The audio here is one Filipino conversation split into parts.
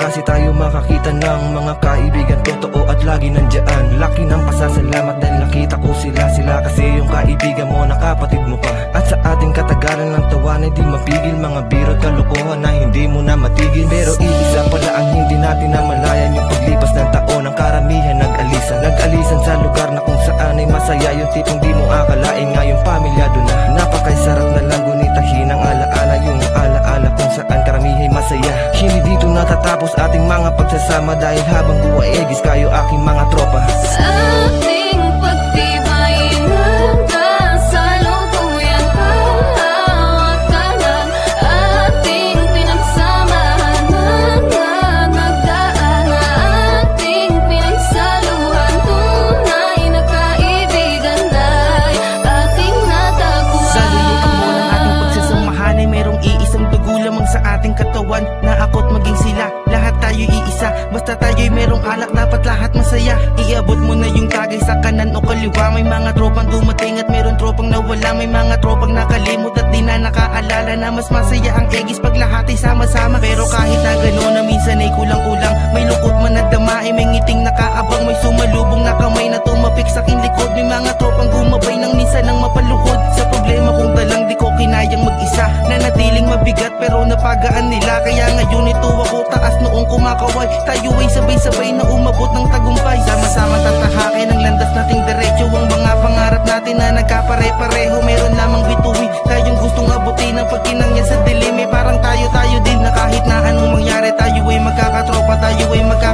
Na kasi tayo makakita ng mga kaibigan. Totoo at lagi nandyan Laki ng pasasalamat dahil nakita ko sila. Sila kasi yung kaibigan mo na kapatid mo pa. At sa ating katagalan ng tawanan Di mapigil mga biro at kalokohan na hindi mo na matigil. Pero iisa pala ang hindi natin namalayan Yung paglipas ng taon. Ang karamihan nag-alisan Nag-alisan sa lugar na kung saan ay masaya Yung tipong di Dahil habang Tayo'y merong alak, dapat lahat masaya. Iabot mo na yung tagay sa kanan o kaliwa. May mga tropang dumating at meron tropang nawala. May mga tropang nakalimot at di na nakaalala Na mas masaya ang egis pag lahat ay sama-sama. Pero kahit na gano'n na minsan ay kulang-kulang. May lungkot man na damae, may ngiting nakaabang. May sumalubong na kamay na tumapik sa aking likod. May mga tropang gumabay ng minsan ng mapaluhod Sa problema kong dalang di ko kinayang mag-isa. Nanatiling mabigat pero napagaan nila. Kaya kumakaway Tayo ay sabay-sabay na umabot ng tagumpay. Sama-sama tatahakin ang landas nating diretso. Ang mga pangarap natin na nagkapare-pareho Meron lamang bituin. Tayong gustong abutin ang pagkinangyan sa dilim Eh parang tayo-tayo din na kahit na anong mangyari Tayo ay magkakatropa, tayo ay magkakasama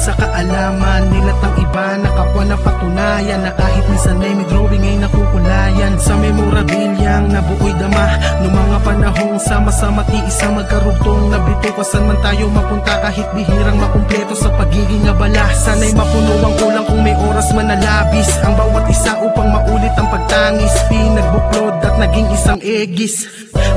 sa kaalaman Nilat ng iba na kapwa na patunayan Na kahit minsan ay may drawing ay nakukulayan. Sa memorabilyang nabuoy dama Noong mga panahong sama-sama tiisa magkarugtong Nabitukasan man tayo mapunta kahit bihirang makumpleto Sa pagiging abala Sana'y mapuno ang kulang oras man na labis Ang bawat isa upang maulit ang pagtangis. Pinagbuklod at naging isang egis.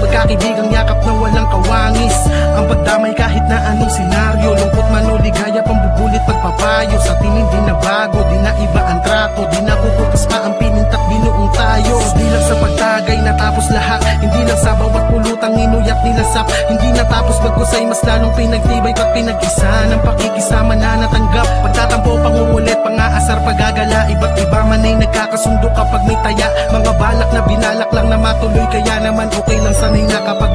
Magkakibigang yakap na walang kawangis. Ang pagdamay kahit na anong senaryo Lungkot man o ligaya pambubulit pagpapayo. Sa tingin di na bago, di na iba ang trato Di na pa ang pinintak binuong tayo. Di lang sa pagtagay natapos lahat Hindi lang sa bawat nilasap Hindi natapos bagkusay mas lalong pinagtibay Pat pinag-isa. Ng pakikisama na natanggap Pagtatampo pangungulit, pangaasar pagagala Iba't iba man ay nagkakasundo kapag may taya. Mga balak na binalak lang na matuloy Kaya naman okay lang sanay na kapag